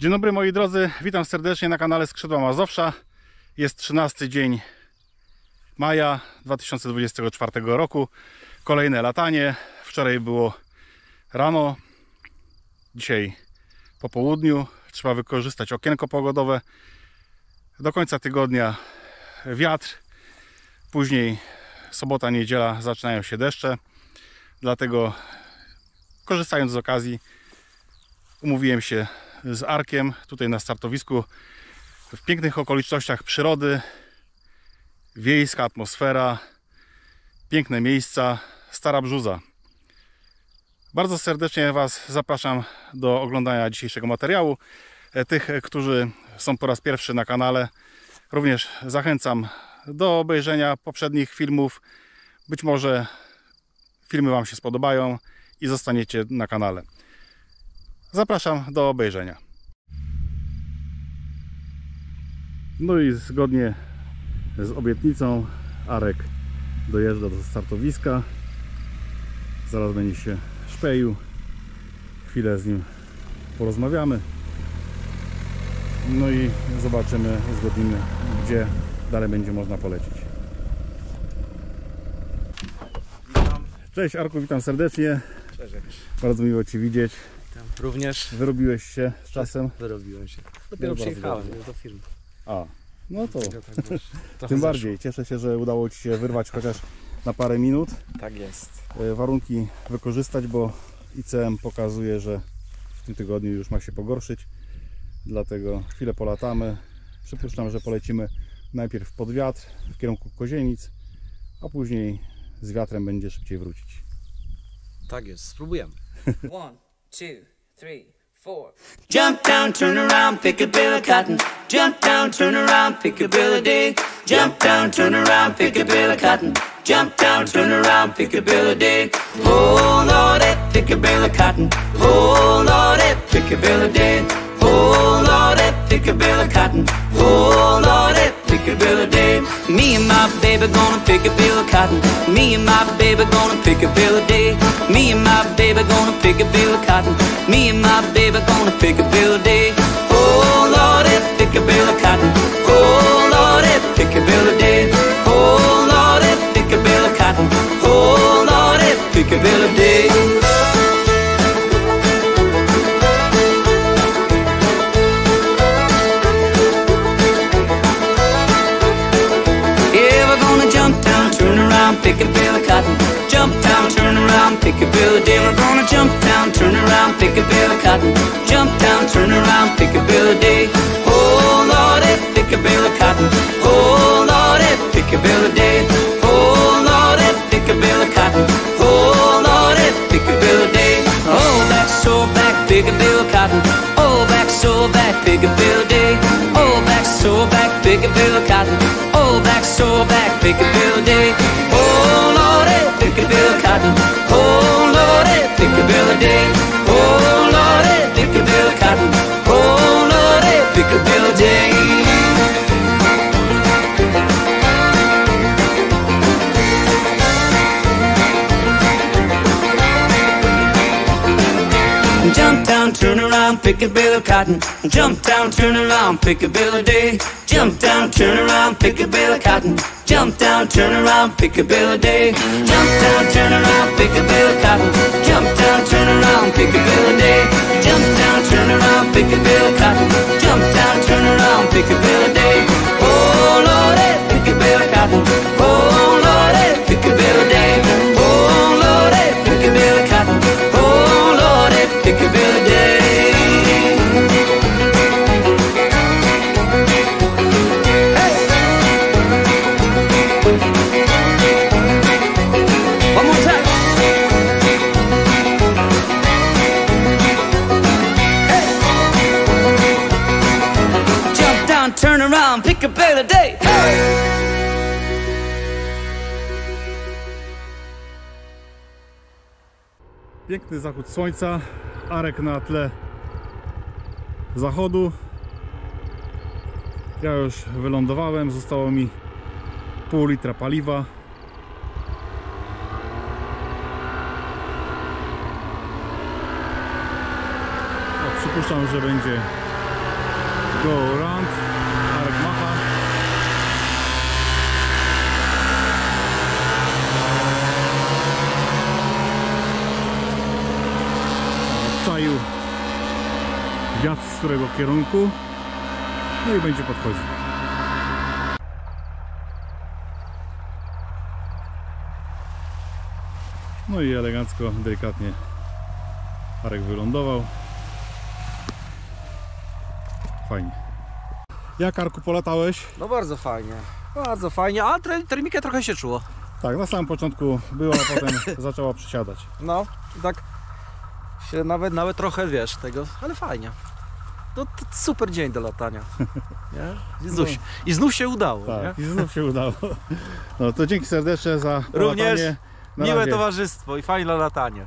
Dzień dobry moi drodzy, witam serdecznie na kanale Skrzydła Mazowsza. Jest 13 dzień maja 2024 roku. Kolejne latanie. Wczoraj było rano, dzisiaj po południu. Trzeba wykorzystać okienko pogodowe. Do końca tygodnia wiatr. Później sobota, niedziela zaczynają się deszcze. Dlatego korzystając z okazji umówiłem się z Arkiem tutaj na startowisku w pięknych okolicznościach przyrody, wiejska atmosfera, piękne miejsca, Stara Brzuza. Bardzo serdecznie Was zapraszam do oglądania dzisiejszego materiału. E, Tych, którzy są po raz pierwszy na kanale, również zachęcam do obejrzenia poprzednich filmów. Być może filmy Wam się spodobają i zostaniecie na kanale. Zapraszam do obejrzenia. No i zgodnie z obietnicą Arek dojeżdża do startowiska. Zaraz będzie się szpeju. Chwilę z nim porozmawiamy. No i zobaczymy, uzgodnimy, gdzie dalej będzie można polecieć. Witam. Cześć Arku, witam serdecznie. Cześć. Bardzo miło Ci widzieć. Witam. Również Wyrobiłeś się z czasem. wyrobiłem się. No, Dopiero bardzo przyjechałem dobrze. do firmy. A, no to tak tym zeszło. bardziej. Cieszę się, że udało Ci się wyrwać chociaż na parę minut. Tak jest. E, Warunki wykorzystać, bo ICM pokazuje, że w tym tygodniu już ma się pogorszyć. Dlatego chwilę polatamy. Przypuszczam, że polecimy najpierw pod wiatr w kierunku Kozienic, a później z wiatrem będzie szybciej wrócić. Tak jest. Spróbujemy. One, two, three, four. Jump down, turn around, pick a bill of cotton. Jump down, turn around, pick a bill of day. Jump down, turn around, pick a bill of cotton. Jump down, turn around, pick a bill of day. Oh Lordy, eh, pick a bill of cotton. Oh Lordy, eh, pick a bill of day. Oh Lordy, eh, pick a bill of cotton. Oh Lordy, pick a bill of day. Me and my baby gonna pick a bill of cotton. Me and my baby gonna pick a bill of day. Me and my baby gonna pick a bill of cotton. Me and my baby gonna pick a bill of day. Oh Lordy, pick a bill of cotton. Jump down, turn around, pick a bill of cotton. Jump down, turn around, pick a bill of day. Oh Lordy, pick a bill of cotton. Oh Lordy, pick a bill of day. Oh Lordy, pick a bill of cotton. Oh Lordy, pick a bill of day. Oh back, so back, pick a bill of cotton. Oh back, so back, pick a bill of day. Oh back, so back, pick a bill of cotton. Oh back, so back, pick a bill of day. Day. Jump down, turn around, pick a bill of cotton. Jump down, turn around, pick a bill of day. Jump down, turn around, pick a bill of cotton. Jump down, turn around, pick a bill of day. Jump down, turn around, pick a bill of cotton. Jump down, turn around, pick a bill of day. Jump down, turn around, pick a bill of cotton. Jump down, turn around, pick a a day. Piękny zachód słońca, Arek na tle zachodu. Ja już wylądowałem, zostało mi pół litra paliwa. Przypuszczam, że będzie Go around. Arek macha. Czaił wiatr z którego kierunku. No i będzie podchodził. No i elegancko, delikatnie Arek wylądował. Fajnie. Jak Arku polatałeś? No bardzo fajnie. Bardzo fajnie, a termikę trochę się czuło. Tak, na samym początku była, a potem zaczęła przysiadać. No, tak się nawet, nawet trochę wiesz tego, ale fajnie. No to super dzień do latania. Nie? I, znów, się- I znów się udało. Tak, Nie? i znów się udało. No to dzięki serdecznie za Również polatanie. Na Miłe razie. towarzystwo i fajne latanie.